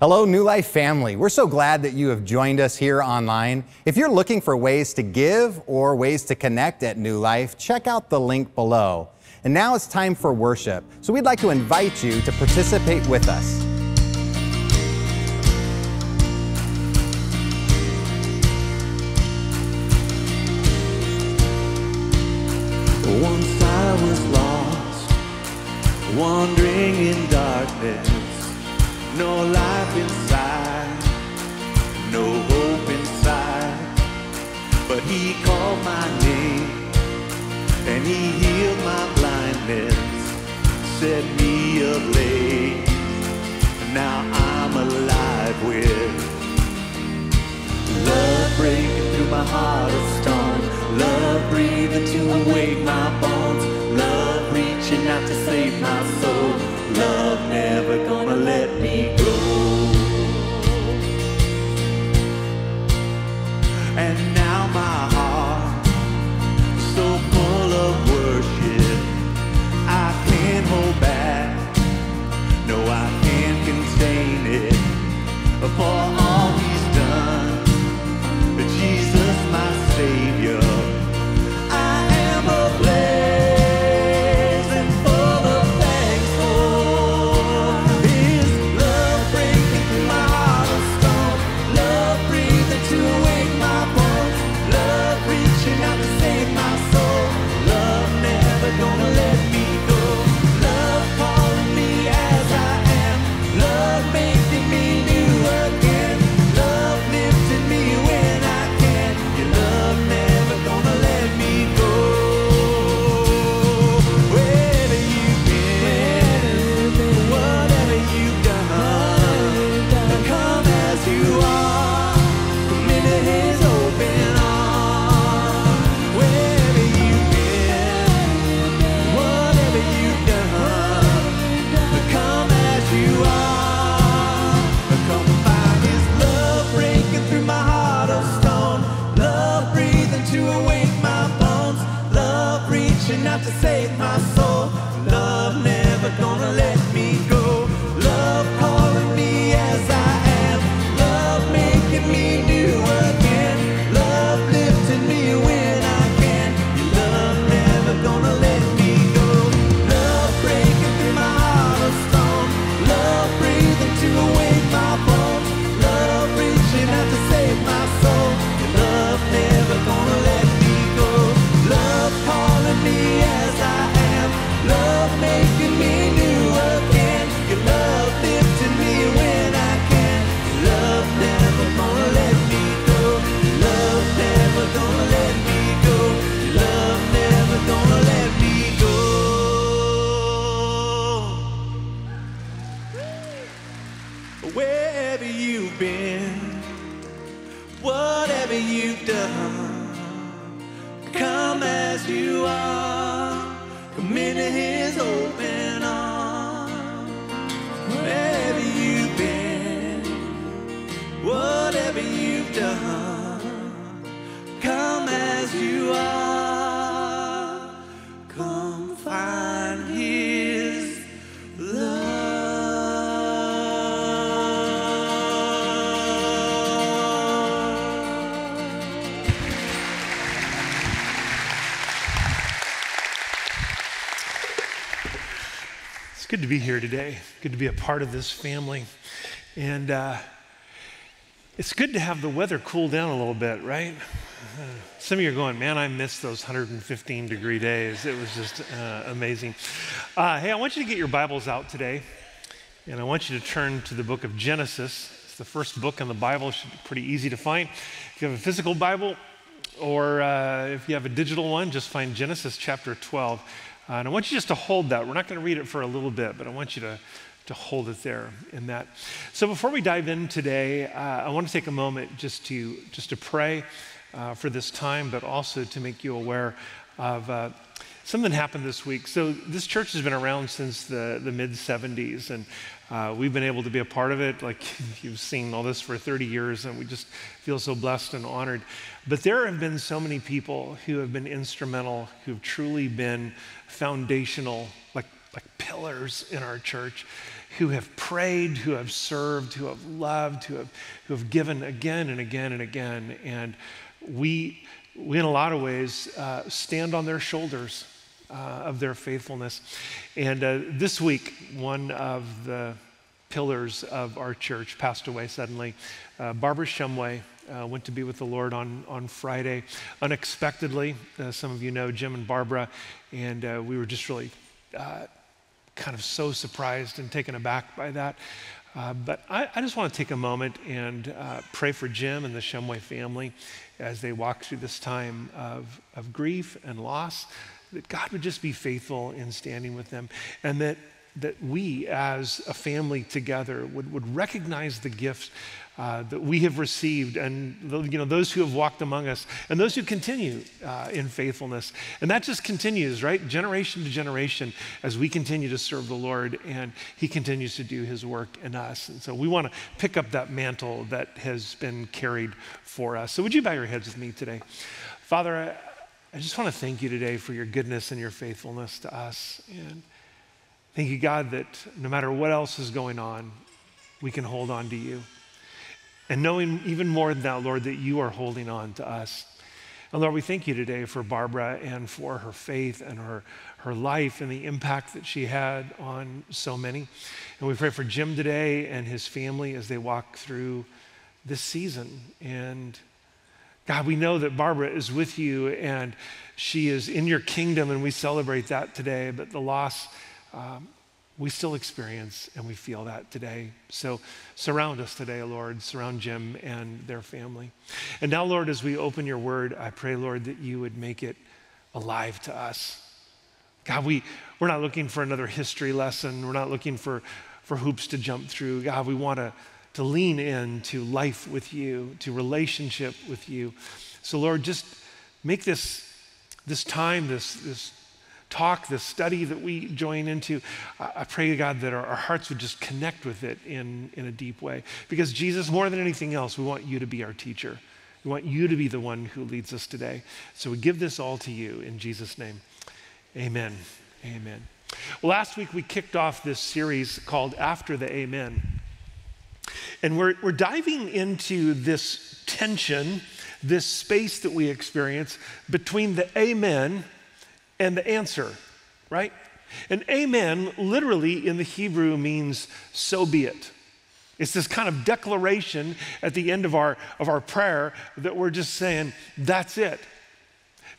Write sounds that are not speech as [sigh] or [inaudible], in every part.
Hello, New Life family. We're so glad that you have joined us here online. If you're looking for ways to give or ways to connect at New Life, check out the link below. And now it's time for worship. So we'd like to invite you to participate with us. Once I was lost, wandering in darkness, no life my heart of stone. Love breathing to awake my bones. Be here today. Good to be a part of this family. And uh, it's good to have the weather cool down a little bit, right? Uh, Some of you are going, man, I missed those 115 degree days. It was just uh, amazing. Uh, hey, I want you to get your Bibles out today. And I want you to turn to the book of Genesis. It's the first book in the Bible, should be pretty easy to find. If you have a physical Bible, or uh, if you have a digital one, just find Genesis chapter 12. Uh, and I want you just to hold that. We're not going to read it for a little bit, but I want you to, to hold it there in that. So before we dive in today, uh, I want to take a moment just to, just to pray uh, for this time, but also to make you aware of uh, something happened this week. So this church has been around since the, the mid 70s, and uh, we've been able to be a part of it. Like [laughs] you've seen all this for 30 years, and we just feel so blessed and honored. But there have been so many people who have been instrumental, who've truly been foundational, like, like pillars in our church, who have prayed, who have served, who have loved, who have, who have given again and again and again. And we, we in a lot of ways, uh, stand on their shoulders uh, of their faithfulness. And uh, this week, one of the pillars of our church passed away suddenly. Uh, Barbara Shumway uh, went to be with the Lord on, on Friday unexpectedly. Uh, some of you know Jim and Barbara, and uh, we were just really uh, kind of so surprised and taken aback by that. Uh, but I, I, just want to take a moment and uh, pray for Jim and the Shumway family as they walk through this time of, of grief and loss, that God would just be faithful in standing with them, and that, that we as a family together would, would recognize the gifts uh, that we have received and you know those who have walked among us and those who continue uh, in faithfulness. And that just continues right generation to generation as we continue to serve the lord and he continues to do his work in us. And so we want to pick up that mantle that has been carried for us. So would you bow your heads with me today? Father i, I just want to thank you today for your goodness and your faithfulness to us. And thank you god that no matter what else is going on we can hold on to you and knowing even more than that, Lord, that you are holding on to us. And Lord, we thank you today for Barbara and for her faith and her, her life and the impact that she had on so many. And we pray for Jim today and his family as they walk through this season. And God, we know that Barbara is with you and she is in your kingdom, and we celebrate that today. But the loss, um, we still experience and we feel that today. So surround us today, Lord. Surround Jim and their family. And now, Lord, as we open your word, I pray, Lord, that you would make it alive to us. God, we, we're not looking for another history lesson. We're not looking for, for hoops to jump through. God, we want to, to lean in to life with you, to relationship with you. So, Lord, just make this, this time, this, this talk, this study that we join into, I pray, to God, that our, our, hearts would just connect with it in, in a deep way. Because, Jesus, more than anything else, we want you to be our teacher. We want you to be the one who leads us today. So we give this all to you in Jesus' name. Amen. Amen. Well, last week we kicked off this series called After the Amen. And we're, we're diving into this tension, this space that we experience between the Amen and the answer, right? And amen literally in the Hebrew means so be it. It's this kind of declaration at the end of our, of our prayer that we're just saying, that's it.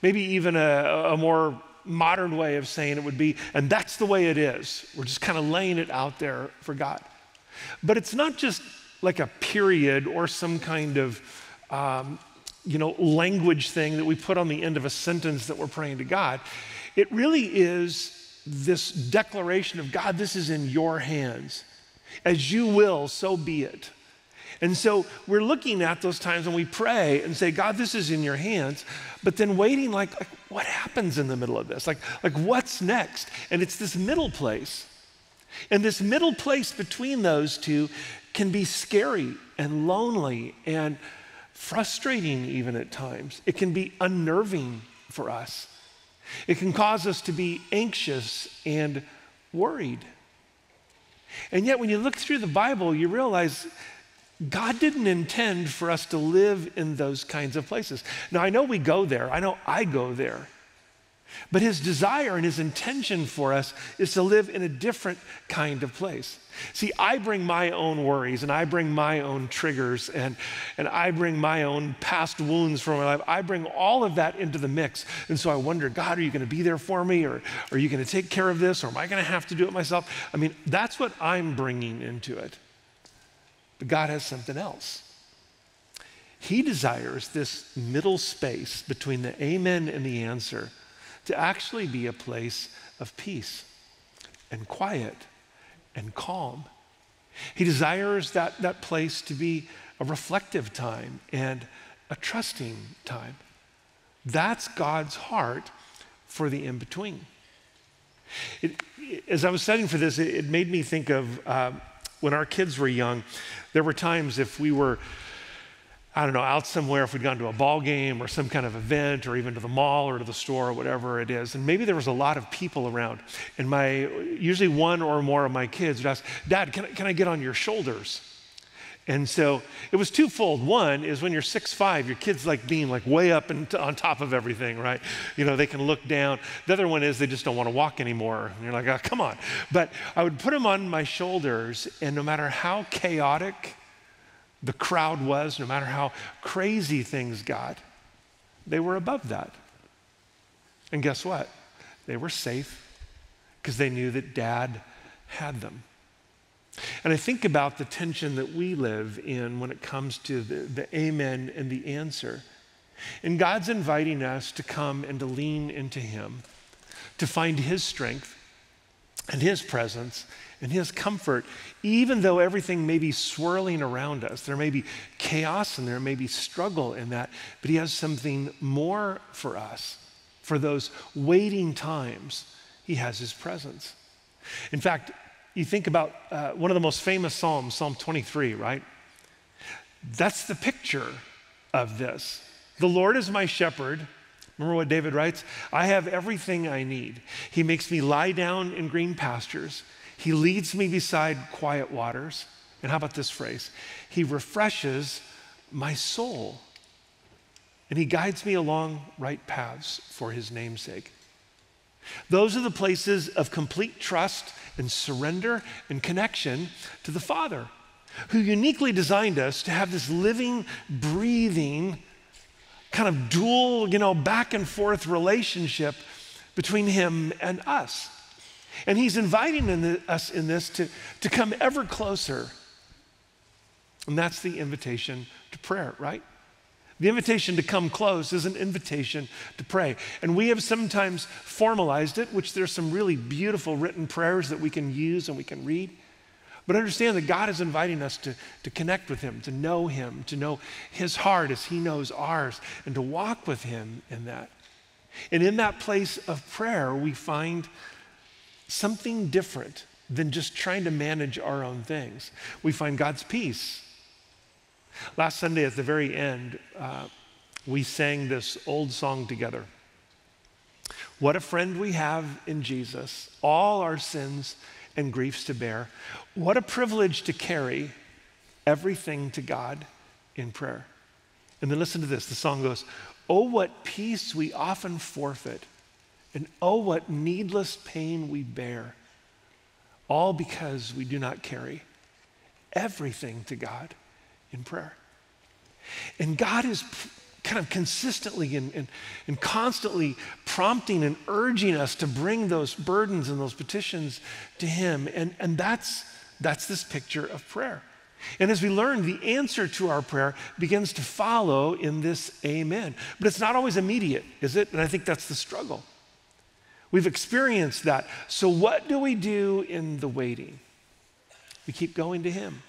Maybe even a, a more modern way of saying it would be, and that's the way it is. We're just kind of laying it out there for God. But it's not just like a period or some kind of um, you know, language thing that we put on the end of a sentence that we're praying to God. It really is this declaration of God, this is in your hands. As you will, so be it. And so we're looking at those times when we pray and say, God, this is in your hands, but then waiting like, like what happens in the middle of this? Like, like what's next? And it's this middle place. And this middle place between those two can be scary and lonely and frustrating, even at times. It can be unnerving for us. It can cause us to be anxious and worried. And yet, when you look through the Bible, you realize God didn't intend for us to live in those kinds of places. Now, I know we go there, I know I go there. But his desire and his intention for us is to live in a different kind of place. See, I bring my own worries and I bring my own triggers and, and I bring my own past wounds from my life. I bring all of that into the mix. And so I wonder, God, are you going to be there for me? Or are you going to take care of this? Or am I going to have to do it myself? I mean, that's what I'm bringing into it. But God has something else. He desires this middle space between the amen and the answer to actually be a place of peace and quiet and calm. He desires that, that place to be a reflective time and a trusting time. That's God's heart for the in between. as I was studying for this, it, it made me think of uh, when our kids were young, there were times if we were I don't know, out somewhere, if we'd gone to a ball game or some kind of event or even to the mall or to the store or whatever it is. And maybe there was a lot of people around. And my, usually one or more of my kids would ask, Dad, can I, can I get on your shoulders? And so it was twofold. One is when you're six five, your kids like being like way up and on top of everything, right? You know, they can look down. The other one is they just don't want to walk anymore. And you're like, oh, come on. But I would put them on my shoulders, and no matter how chaotic the crowd was, no matter how crazy things got, they were above that. And guess what? They were safe because they knew that dad had them. And I think about the tension that we live in when it comes to the, the amen and the answer. And God's inviting us to come and to lean into Him, to find His strength and His presence and His comfort, even though everything may be swirling around us. There may be chaos and there may be struggle in that, but He has something more for us. For those waiting times, He has His presence. In fact, you think about uh, one of the most famous Psalms, Psalm 23, right? That's the picture of this. The Lord is my shepherd. Remember what David writes? I have everything I need. He makes me lie down in green pastures. He leads me beside quiet waters. And how about this phrase? He refreshes my soul. And he guides me along right paths for his namesake. Those are the places of complete trust and surrender and connection to the Father, who uniquely designed us to have this living, breathing, kind of dual, you know, back and forth relationship between Him and us. And He's inviting in the, us in this to, to come ever closer. And that's the invitation to prayer, right? The invitation to come close is an invitation to pray. And we have sometimes formalized it, which there's some really beautiful written prayers that we can use and we can read. But understand that God is inviting us to, to connect with Him, to know Him, to know His heart as He knows ours, and to walk with Him in that. And in that place of prayer, we find something different than just trying to manage our own things. We find God's peace Last Sunday at the very end, uh, we sang this old song together. What a friend we have in Jesus, all our sins and griefs to bear. What a privilege to carry everything to God in prayer. And then listen to this the song goes, Oh, what peace we often forfeit, and oh, what needless pain we bear, all because we do not carry everything to God in prayer. And God is kind of consistently and, and, and constantly prompting and urging us to bring those burdens and those petitions to Him. And, and that's, that's this picture of prayer. And as we learn, the answer to our prayer begins to follow in this amen. But it's not always immediate, is it? And I think that's the struggle. We've experienced that. So, what do we do in the waiting? We keep going to Him.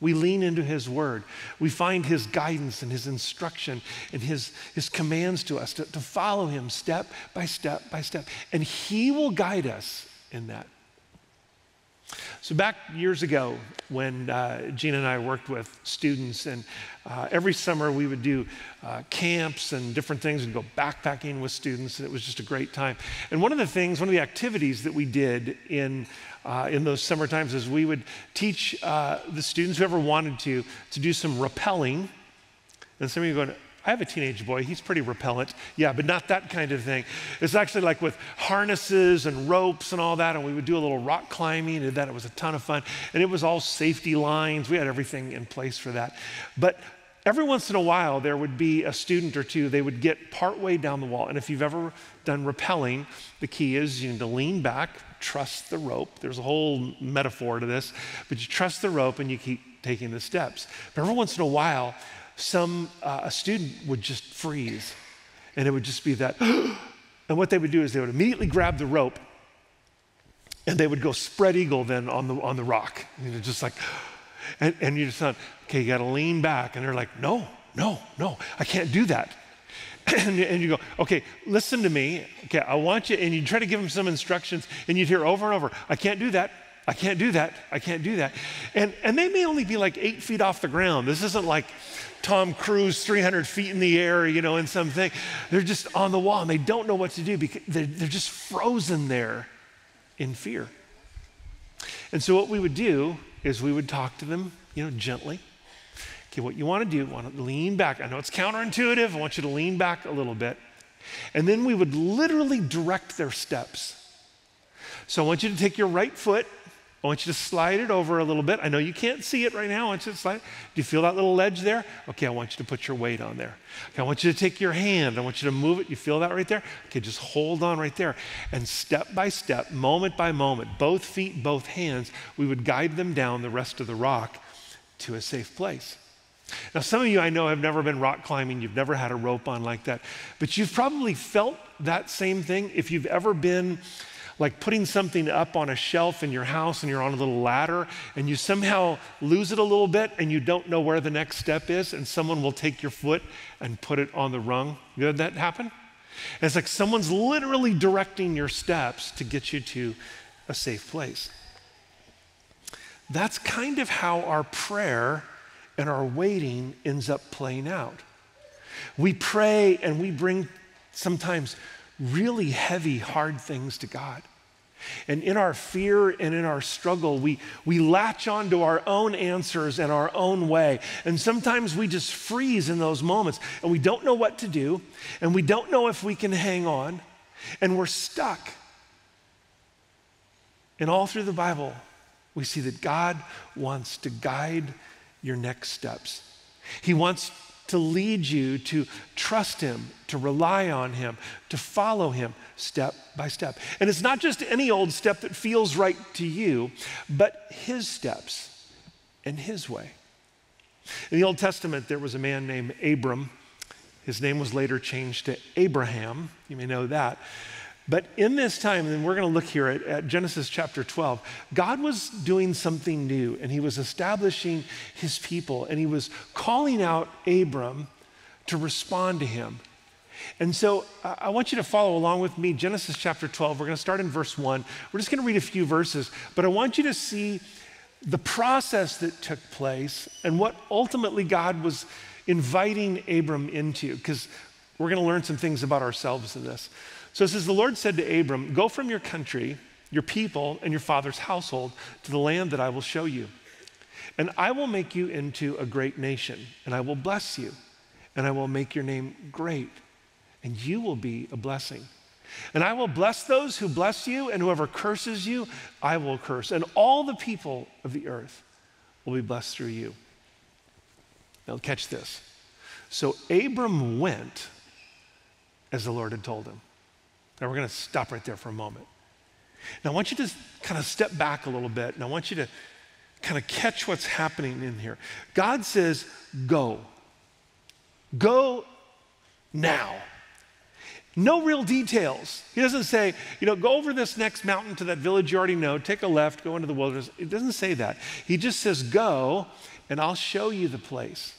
We lean into His Word. We find His guidance and His instruction and His, his commands to us to, to follow Him step by step by step. And He will guide us in that. So, back years ago, when uh, Gina and I worked with students, and uh, every summer we would do uh, camps and different things and go backpacking with students, and it was just a great time. And one of the things, one of the activities that we did in uh, in those summer times is we would teach uh, the students, whoever wanted to, to do some rappelling. And some of you going, I have a teenage boy, he's pretty repellent. Yeah, but not that kind of thing. It's actually like with harnesses and ropes and all that, and we would do a little rock climbing, and that it was a ton of fun. And it was all safety lines, we had everything in place for that. But every once in a while, there would be a student or two, they would get partway down the wall. And if you've ever done rappelling, the key is you need to lean back, trust the rope. There's a whole metaphor to this, but you trust the rope and you keep taking the steps. But every once in a while, some uh, a student would just freeze, and it would just be that. [gasps] and what they would do is they would immediately grab the rope, and they would go spread eagle then on the on the rock. You know, just like, [gasps] and, and you just thought, okay, you got to lean back, and they're like, no, no, no, I can't do that. [clears throat] and, and you go, okay, listen to me. Okay, I want you, and you try to give them some instructions, and you'd hear over and over, I can't do that. I can't do that. I can't do that. And, and they may only be like eight feet off the ground. This isn't like Tom Cruise 300 feet in the air, you know, in something. They're just on the wall and they don't know what to do because they're, they're just frozen there in fear. And so what we would do is we would talk to them, you know, gently. Okay, what you want to do, want to lean back. I know it's counterintuitive. I want you to lean back a little bit. And then we would literally direct their steps. So I want you to take your right foot I want you to slide it over a little bit. I know you can't see it right now. I want you to slide. Do you feel that little ledge there? Okay, I want you to put your weight on there. Okay, I want you to take your hand. I want you to move it. You feel that right there? Okay, just hold on right there. And step by step, moment by moment, both feet, both hands, we would guide them down the rest of the rock to a safe place. Now, some of you I know have never been rock climbing, you've never had a rope on like that, but you've probably felt that same thing if you've ever been like putting something up on a shelf in your house and you're on a little ladder and you somehow lose it a little bit and you don't know where the next step is and someone will take your foot and put it on the rung. You had that happen? It's like someone's literally directing your steps to get you to a safe place. That's kind of how our prayer and our waiting ends up playing out. We pray and we bring sometimes really heavy, hard things to God. And in our fear and in our struggle, we, we latch onto our own answers and our own way. And sometimes we just freeze in those moments and we don't know what to do and we don't know if we can hang on and we're stuck. And all through the Bible, we see that God wants to guide your next steps. He wants to lead you to trust Him, to rely on Him, to follow Him step by step. And it's not just any old step that feels right to you, but His steps and His way. In the Old Testament, there was a man named Abram. His name was later changed to Abraham. You may know that. But in this time, and we're going to look here at, at, Genesis chapter 12, God was doing something new and he was establishing his people and he was calling out Abram to respond to him. And so I want you to follow along with me. Genesis chapter 12, we're going to start in verse 1. We're just going to read a few verses, but I want you to see the process that took place and what ultimately God was inviting Abram into, because we're going to learn some things about ourselves in this. So it says, The Lord said to Abram, Go from your country, your people, and your father's household to the land that I will show you. And I will make you into a great nation, and I will bless you, and I will make your name great, and you will be a blessing. And I will bless those who bless you, and whoever curses you, I will curse. And all the people of the earth will be blessed through you. Now, catch this. So Abram went as the Lord had told him. Now we're going to stop right there for a moment. Now I want you to kind of step back a little bit and I want you to kind of catch what's happening in here. God says, go. Go now. No real details. He doesn't say, you know, go over this next mountain to that village you already know, take a left, go into the wilderness. It doesn't say that. He just says, go, and I'll show you the place.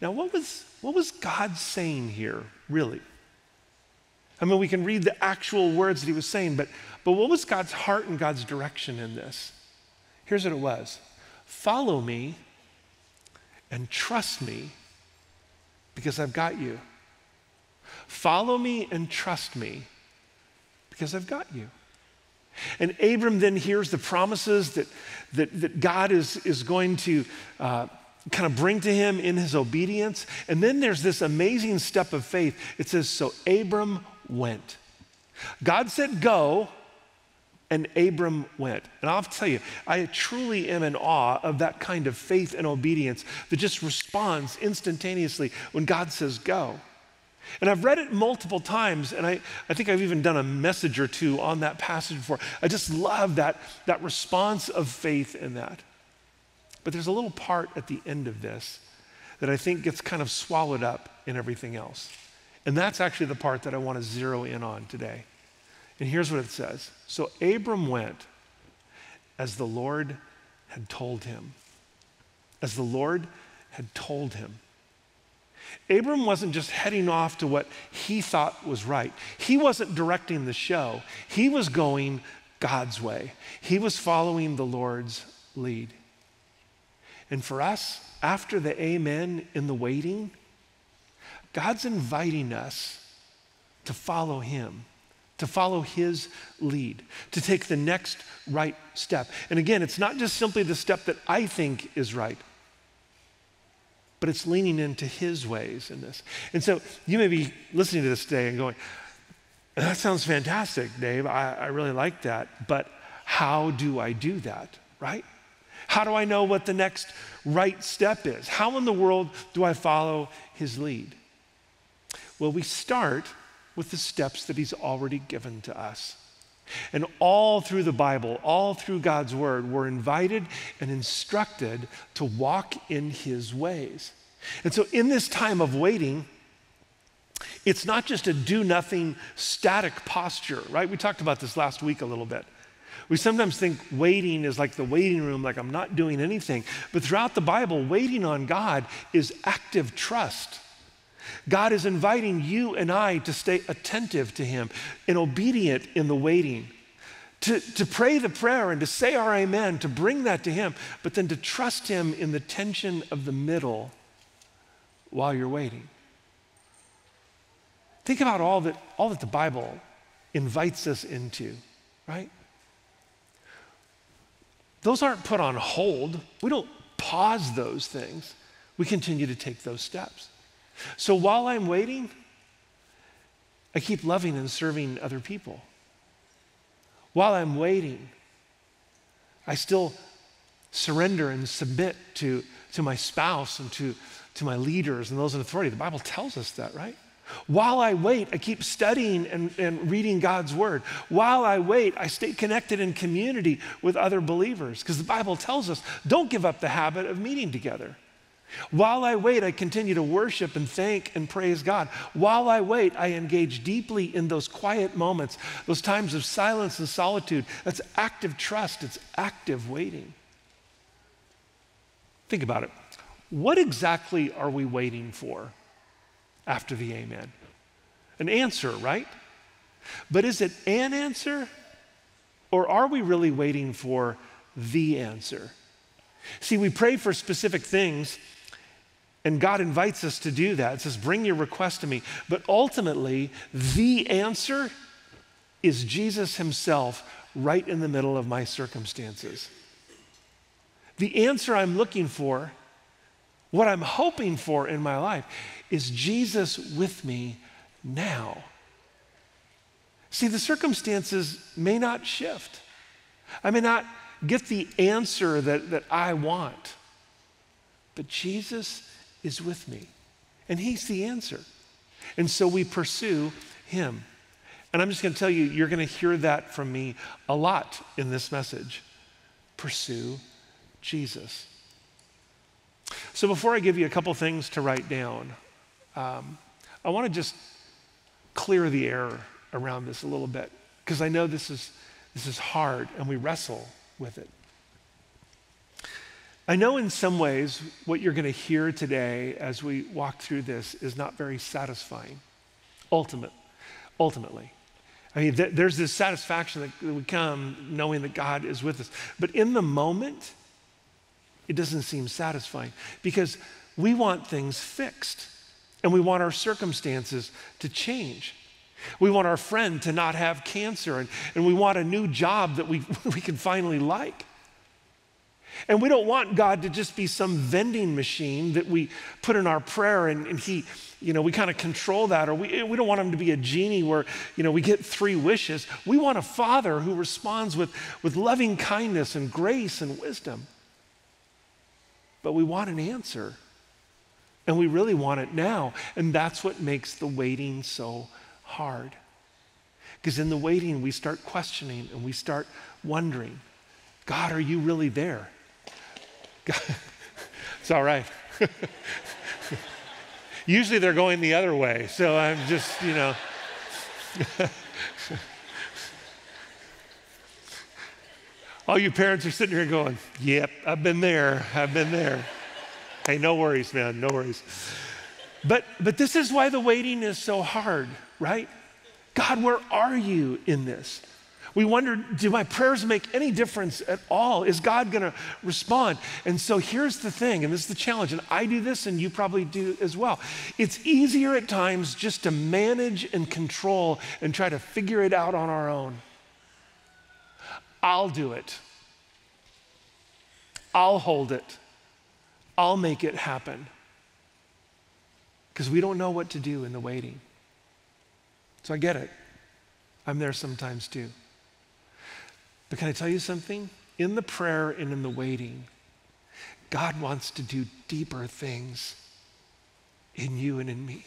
Now, what was, what was God saying here, really? I mean, we can read the actual words that he was saying, but, but what was God's heart and God's direction in this? Here's what it was Follow me and trust me because I've got you. Follow me and trust me because I've got you. And Abram then hears the promises that, that, that God is, is going to uh, kind of bring to him in his obedience. And then there's this amazing step of faith. It says, So Abram went. God said, Go, and Abram went. And I'll tell you, I truly am in awe of that kind of faith and obedience that just responds instantaneously when God says, Go. And I've read it multiple times, and I, I think I've even done a message or two on that passage before. I just love that, that response of faith in that. But there's a little part at the end of this that I think gets kind of swallowed up in everything else. And that's actually the part that I want to zero in on today. And here's what it says So Abram went as the Lord had told him. As the Lord had told him. Abram wasn't just heading off to what he thought was right. He wasn't directing the show. He was going God's way. He was following the Lord's lead. And for us, after the amen in the waiting, God's inviting us to follow Him, to follow His lead, to take the next right step. And again, it's not just simply the step that I think is right, but it's leaning into His ways in this. And so you may be listening to this today and going, that sounds fantastic, Dave. I, I really like that. But how do I do that, right? How do I know what the next right step is? How in the world do I follow his lead? Well, we start with the steps that he's already given to us. And all through the Bible, all through God's word, we're invited and instructed to walk in his ways. And so, in this time of waiting, it's not just a do nothing static posture, right? We talked about this last week a little bit. We sometimes think waiting is like the waiting room, like I'm not doing anything. But throughout the Bible, waiting on God is active trust. God is inviting you and I to stay attentive to Him and obedient in the waiting. To, to pray the prayer and to say our amen, to bring that to Him, but then to trust Him in the tension of the middle while you're waiting. Think about all that, all that the Bible invites us into, right? Those aren't put on hold. We don't pause those things. We continue to take those steps. So while I'm waiting, I keep loving and serving other people. While I'm waiting, I still surrender and submit to, to my spouse and to, to my leaders and those in authority. The Bible tells us that, right? While I wait, I keep studying and, and reading God's word. While I wait, I stay connected in community with other believers because the Bible tells us don't give up the habit of meeting together. While I wait, I continue to worship and thank and praise God. While I wait, I engage deeply in those quiet moments, those times of silence and solitude. That's active trust, it's active waiting. Think about it. What exactly are we waiting for? after the amen. An answer, right? But is it an answer? Or are we really waiting for the answer? See, we pray for specific things, and God invites us to do that. It says, Bring your request to me. But ultimately, the answer is Jesus Himself right in the middle of my circumstances. The answer I'm looking for, what I'm hoping for in my life, is Jesus with me now? See, the circumstances may not shift. I may not get the answer that, that I want, but Jesus is with me, and He's the answer. And so we pursue Him. And I'm just going to tell you, you're going to hear that from me a lot in this message. Pursue Jesus. So before I give you a couple things to write down, um, I want to just clear the air around this a little bit because I know this is, this is hard and we wrestle with it. I know in some ways what you're going to hear today as we walk through this is not very satisfying, ultimate, ultimately. I mean, th- there's this satisfaction that we come knowing that God is with us. But in the moment, it doesn't seem satisfying because we want things fixed and we want our circumstances to change. We want our friend to not have cancer, and, and we want a new job that we, [laughs] we can finally like. And we don't want God to just be some vending machine that we put in our prayer and, and He, you know, we kind of control that. Or we, eh, we don't want Him to be a genie where, you know, we get three wishes. We want a Father who responds with, with loving kindness and grace and wisdom. But we want an answer. And we really want it now. And that's what makes the waiting so hard. Because in the waiting, we start questioning and we start wondering God, are you really there? [laughs] It's all right. [laughs] Usually they're going the other way. So I'm just, you know. [laughs] All you parents are sitting here going, Yep, I've been there. I've been there. Hey, no worries, man, no worries. But, but this is why the waiting is so hard, right? God, where are you in this? We wonder, do my prayers make any difference at all? Is God going to respond? And so here's the thing, and this is the challenge, and I do this, and you probably do as well. It's easier at times just to manage and control and try to figure it out on our own. I'll do it. I'll hold it. I'll make it happen. Because we don't know what to do in the waiting. So I get it. I'm there sometimes too. But can I tell you something? In the prayer and in the waiting, God wants to do deeper things in you and in me.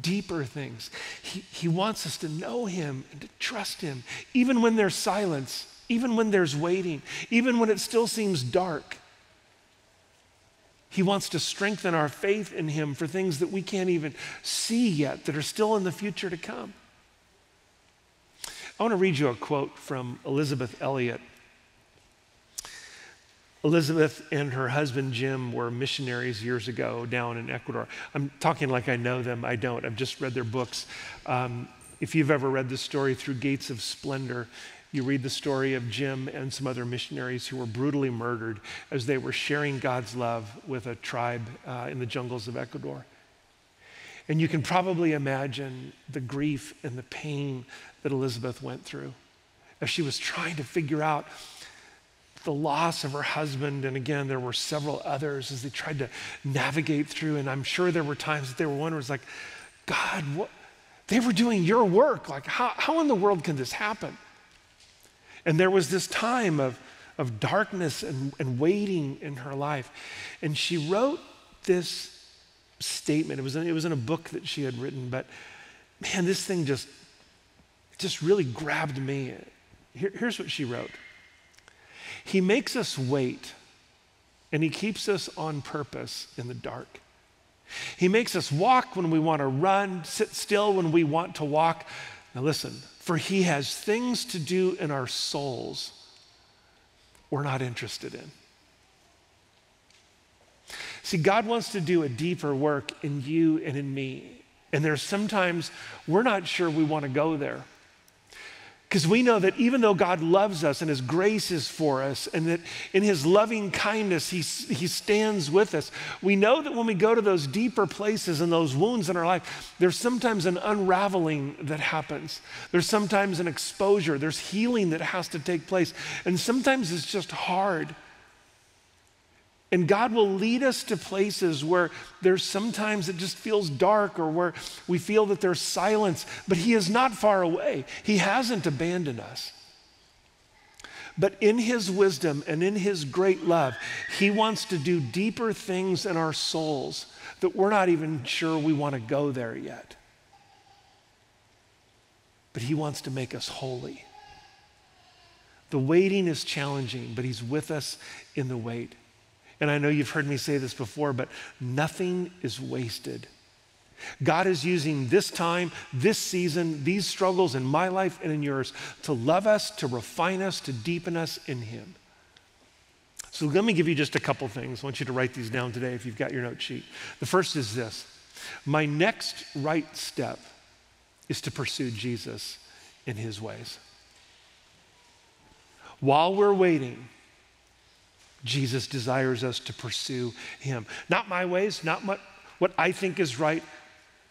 Deeper things. He, he wants us to know Him and to trust Him, even when there's silence, even when there's waiting, even when it still seems dark. He wants to strengthen our faith in Him for things that we can't even see yet, that are still in the future to come. I want to read you a quote from Elisabeth Elliot. Elisabeth and her husband Jim were missionaries years ago down in Ecuador. I'm talking like I know them. I don't. I've just read their books. Um, if you've ever read the story through Gates of Splendor, you read the story of Jim and some other missionaries who were brutally murdered as they were sharing God's love with a tribe uh, in the jungles of Ecuador. And you can probably imagine the grief and the pain that Elisabeth went through as she was trying to figure out the loss of her husband. And again, there were several others as they tried to navigate through. And I'm sure there were times that they were wondering, like, God, what? They were doing your work. Like, how, how in the world can this happen? And there was this time of, of darkness and, and waiting in her life. And she wrote this statement. It was, in, it was in a book that she had written, but man, this thing just, just really grabbed me. Here, here's what she wrote He makes us wait, and He keeps us on purpose in the dark. He makes us walk when we want to run, sit still when we want to walk. Now, listen, for He has things to do in our souls we're not interested in. See, God wants to do a deeper work in you and in me. And there's sometimes we're not sure we want to go there. Because we know that even though God loves us and His grace is for us, and that in His loving kindness He, he stands with us, we know that when we go to those deeper places and those wounds in our life, there's sometimes an unraveling that happens. There's sometimes an exposure, there's healing that has to take place. And sometimes it's just hard. And God will lead us to places where there's sometimes it just feels dark or where we feel that there's silence, but He is not far away. He hasn't abandoned us. But in His wisdom and in His great love, He wants to do deeper things in our souls that we're not even sure we want to go there yet. But He wants to make us holy. The waiting is challenging, but He's with us in the wait. And I know you've heard me say this before, but nothing is wasted. God is using this time, this season, these struggles in my life and in yours to love us, to refine us, to deepen us in Him. So let me give you just a couple things. I want you to write these down today if you've got your note sheet. The first is this My next right step is to pursue Jesus in His ways. While we're waiting, Jesus desires us to pursue him. Not my ways, not what, what I think is right.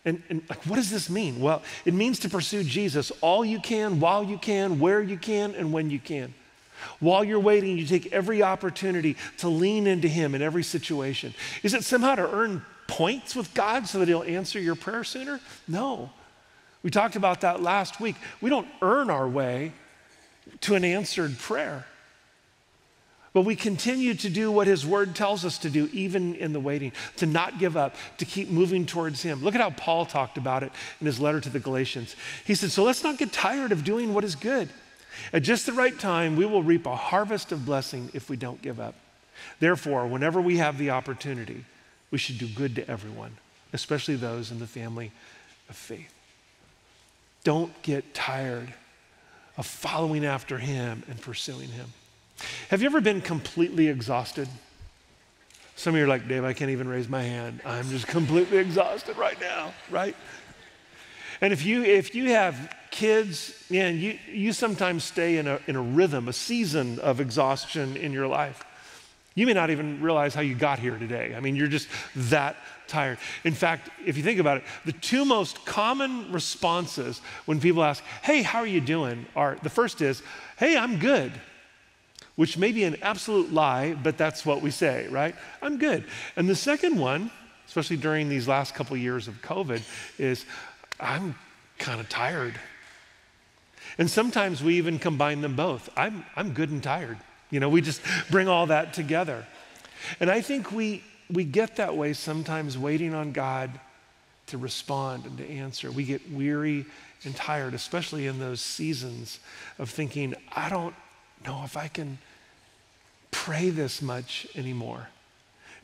And, and like, what does this mean? Well, it means to pursue Jesus all you can, while you can, where you can, and when you can. While you're waiting, you take every opportunity to lean into Him in every situation. Is it somehow to earn points with God so that He'll answer your prayer sooner? No. We talked about that last week. We don't earn our way to an answered prayer. But we continue to do what His Word tells us to do, even in the waiting, to not give up, to keep moving towards Him. Look at how Paul talked about it in his letter to the Galatians. He said, So let's not get tired of doing what is good. At just the right time, we will reap a harvest of blessing if we don't give up. Therefore, whenever we have the opportunity, we should do good to everyone, especially those in the family of faith. Don't get tired of following after Him and pursuing Him. Have you ever been completely exhausted? Some of you are like, Dave, I can't even raise my hand. I'm just completely exhausted right now, right? And if you if you have kids, man, you, you sometimes stay in a, in a rhythm, a season of exhaustion in your life. You may not even realize how you got here today. I mean, you're just that tired. In fact, if you think about it, the two most common responses when people ask, Hey, how are you doing? are the first is, Hey, I'm good, which may be an absolute lie, but that's what we say, right? I'm good. And the second one, especially during these last couple years of COVID, is, I'm kind of tired. And sometimes we even combine them both. I'm, I'm good and tired. You know, we just bring all that together. And I think we, we get that way sometimes waiting on God to respond and to answer. We get weary and tired, especially in those seasons of thinking, I don't know if I can pray this much anymore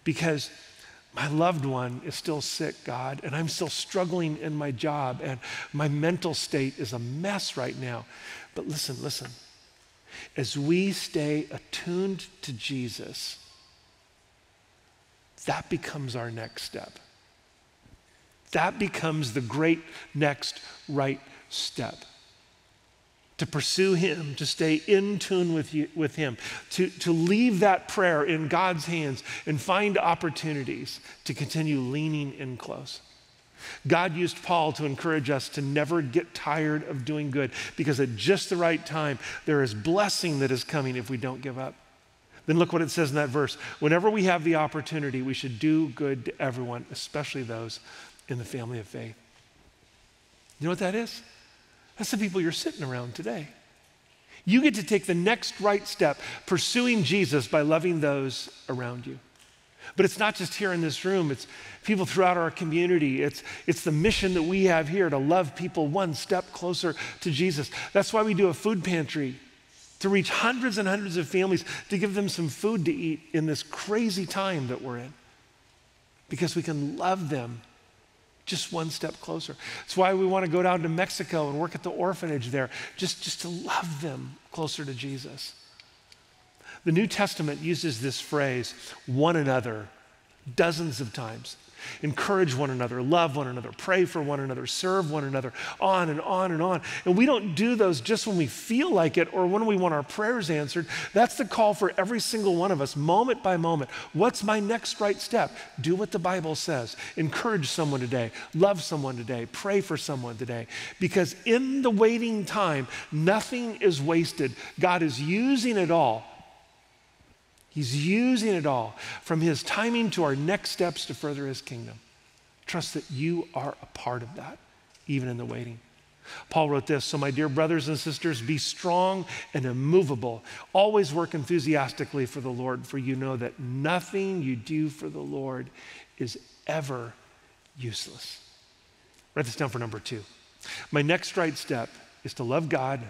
because my loved one is still sick, God, and I'm still struggling in my job, and my mental state is a mess right now. But listen, listen. As we stay attuned to Jesus, that becomes our next step. That becomes the great next right step. To pursue Him, to stay in tune with, you, with Him, to, to leave that prayer in God's hands and find opportunities to continue leaning in close. God used Paul to encourage us to never get tired of doing good because at just the right time, there is blessing that is coming if we don't give up. Then look what it says in that verse. Whenever we have the opportunity, we should do good to everyone, especially those in the family of faith. You know what that is? That's the people you're sitting around today. You get to take the next right step, pursuing Jesus by loving those around you. But it's not just here in this room, it's people throughout our community. It's, it's the mission that we have here to love people one step closer to Jesus. That's why we do a food pantry to reach hundreds and hundreds of families, to give them some food to eat in this crazy time that we're in. Because we can love them just one step closer. That's why we want to go down to Mexico and work at the orphanage there, just, just to love them closer to Jesus. The New Testament uses this phrase, one another, dozens of times. Encourage one another, love one another, pray for one another, serve one another, on and on and on. And we don't do those just when we feel like it or when we want our prayers answered. That's the call for every single one of us, moment by moment. What's my next right step? Do what the Bible says. Encourage someone today, love someone today, pray for someone today. Because in the waiting time, nothing is wasted. God is using it all He's using it all from his timing to our next steps to further his kingdom. Trust that you are a part of that, even in the waiting. Paul wrote this So, my dear brothers and sisters, be strong and immovable. Always work enthusiastically for the Lord, for you know that nothing you do for the Lord is ever useless. Write this down for number two. My next right step is to love God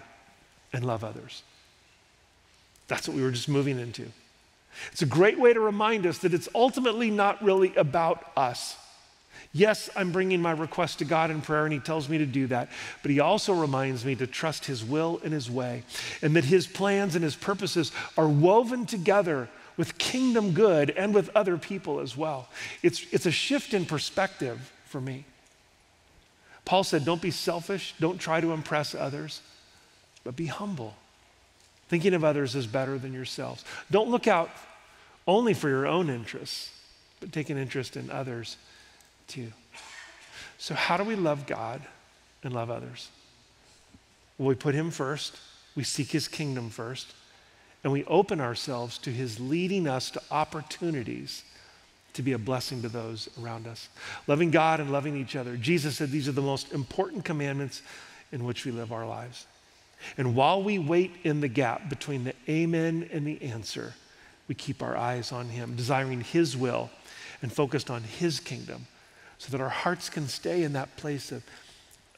and love others. That's what we were just moving into. It's a great way to remind us that it's ultimately not really about us. Yes, I'm bringing my request to God in prayer, and He tells me to do that. But He also reminds me to trust His will and His way, and that His plans and His purposes are woven together with kingdom good and with other people as well. It's, it's a shift in perspective for me. Paul said, Don't be selfish, don't try to impress others, but be humble. Thinking of others is better than yourselves. Don't look out only for your own interests, but take an interest in others too. So, how do we love God and love others? Well, we put Him first, we seek His kingdom first, and we open ourselves to His leading us to opportunities to be a blessing to those around us. Loving God and loving each other. Jesus said these are the most important commandments in which we live our lives. And while we wait in the gap between the amen and the answer, we keep our eyes on Him, desiring His will and focused on His kingdom, so that our hearts can stay in that place of,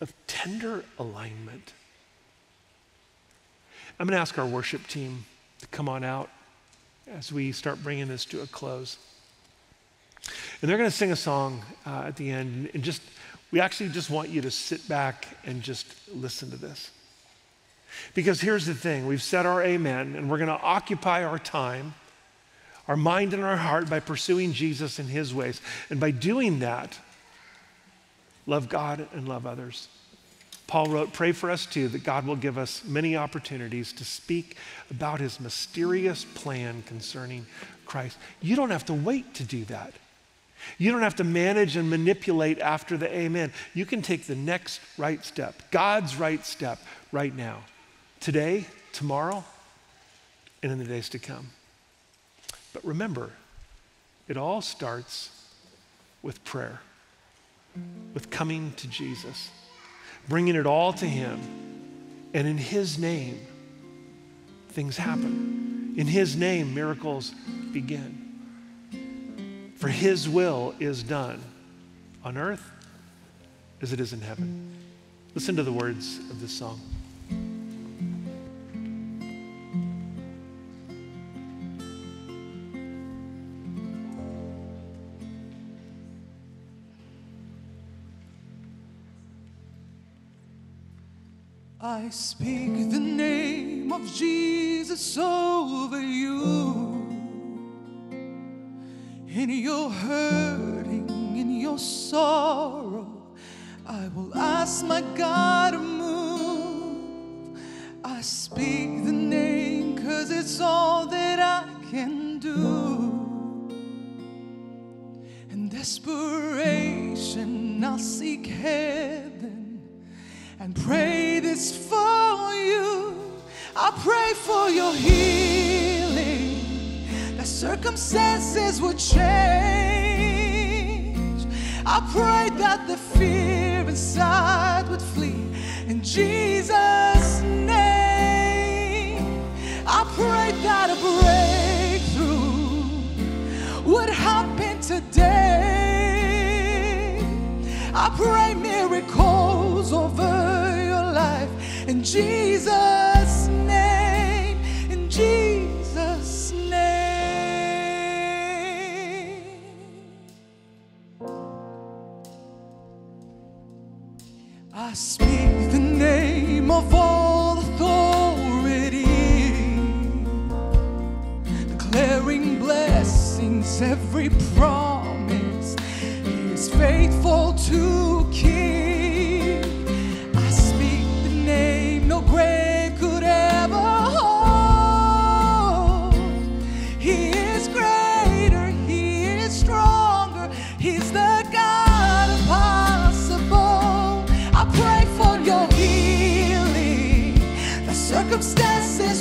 of tender alignment. I'm going to ask our worship team to come on out as we start bringing this to a close. And they're going to sing a song uh, at the end. And just, we actually just want you to sit back and just listen to this. Because here's the thing we've said our amen, and we're going to occupy our time, our mind, and our heart by pursuing Jesus in his ways. And by doing that, love God and love others. Paul wrote, Pray for us too that God will give us many opportunities to speak about his mysterious plan concerning Christ. You don't have to wait to do that. You don't have to manage and manipulate after the amen. You can take the next right step, God's right step, right now, today, tomorrow, and in the days to come. But remember, it all starts with prayer, with coming to Jesus, bringing it all to Him. And in His name, things happen. In His name, miracles begin. For His will is done on earth as it is in heaven. Listen to the words of this song. I speak the name of Jesus over you. In your hurting, in your sorrow, I will ask my God to move. I speak the name because it's all that I can do. In desperation, I'll seek heaven and pray this for you. I pray for your healing, that circumstances would change. I pray that the fear inside would flee in Jesus' name. I pray that a breakthrough would happen today. I pray miracles over Jesus' name, in Jesus' name. I speak the name of all authority declaring blessings, every promise. He is faithful to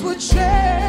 would change.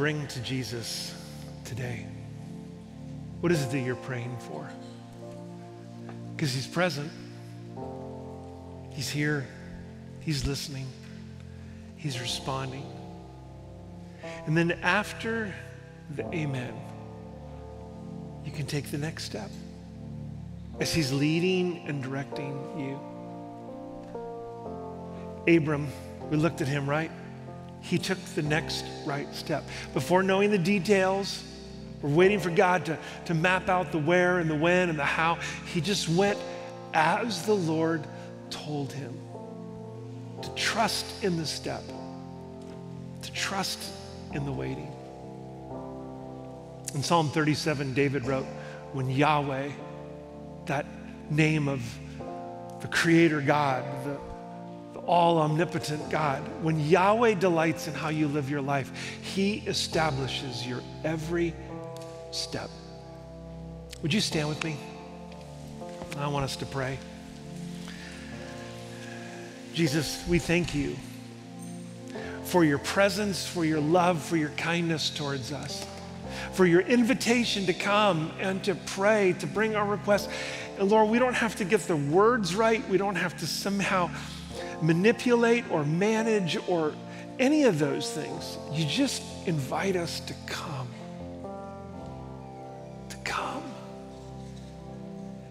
Bring to Jesus today? What is it that you're praying for? Because He's present, He's here, He's listening, He's responding. And then after the Amen, you can take the next step as He's leading and directing you. Abram, we looked at him, right? He took the next right step. Before knowing the details, we're waiting for God to, to map out the where and the when and the how. He just went as the Lord told him to trust in the step, to trust in the waiting. In Psalm 37, David wrote, When Yahweh, that name of the Creator God, the, all omnipotent God, when Yahweh delights in how you live your life, He establishes your every step. Would you stand with me? I want us to pray. Jesus, we thank you for your presence, for your love, for your kindness towards us, for your invitation to come and to pray, to bring our requests. And Lord, we don't have to get the words right. We don't have to somehow manipulate or manage or any of those things. You just invite us to come. To come.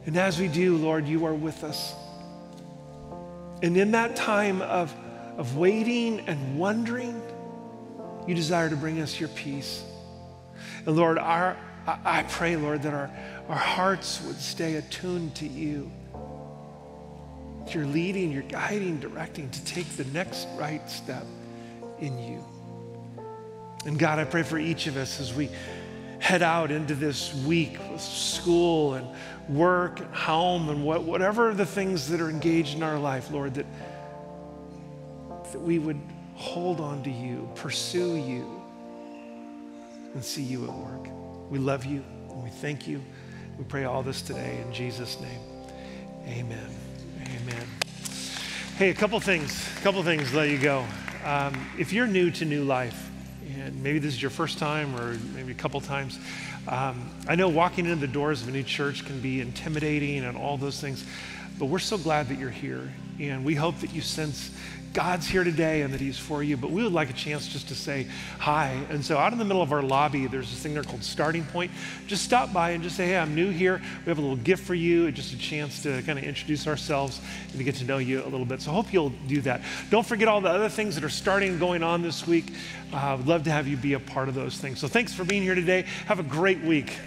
And as we do, Lord, you are with us. And in that time of, of waiting and wondering, you desire to bring us your peace. And Lord, our, I pray, Lord, that our, our hearts would stay attuned to you. You're leading, you're guiding, directing to take the next right step in you. And God, I pray for each of us as we head out into this week with school and work and home and what, whatever the things that are engaged in our life, Lord, that, that we would hold on to you, pursue you, and see you at work. We love you and we thank you. We pray all this today in Jesus' name. Amen. Amen. Hey, a couple things, a couple things, let you go. Um, if you're new to New Life, and maybe this is your first time or maybe a couple times, um, I know walking into the doors of a new church can be intimidating and all those things, but we're so glad that you're here. And we hope that you sense God's here today and that He's for you. But we would like a chance just to say hi. And so, out in the middle of our lobby, there's this thing there called Starting Point. Just stop by and just say, Hey, I'm new here. We have a little gift for you. and Just a chance to kind of introduce ourselves and to get to know you a little bit. So, hope you'll do that. Don't forget all the other things that are starting going on this week. Uh, would love to have you be a part of those things. So, thanks for being here today. Have a great week.